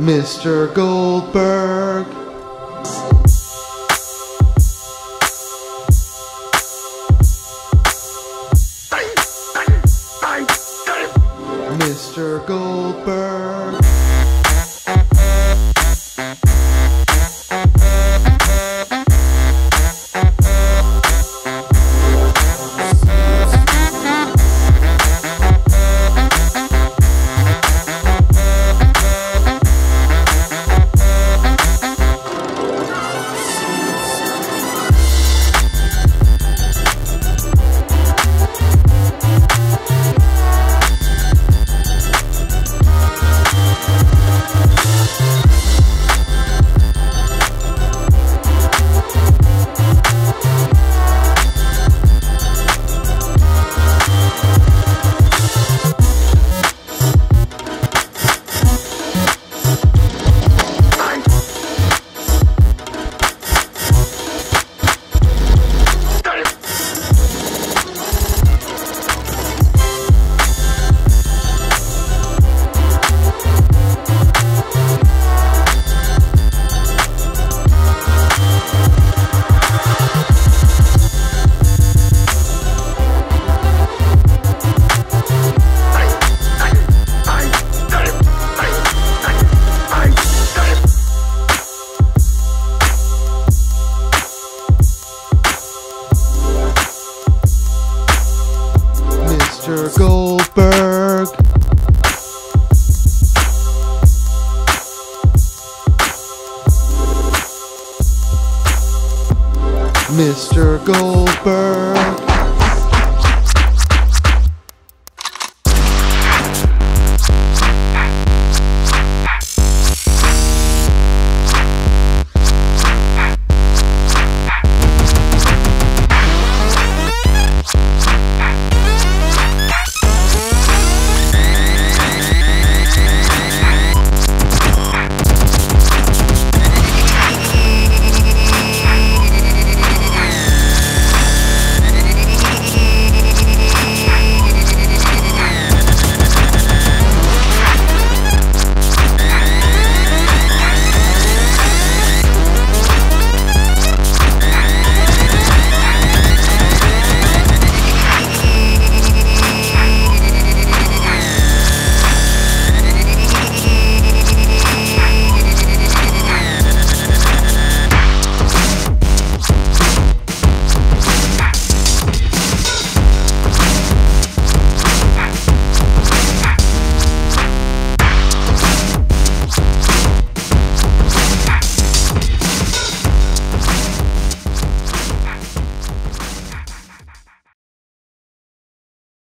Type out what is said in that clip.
Mr. Goldberg. Mr. Goldberg. Mr. Goldberg. Mr. Goldberg.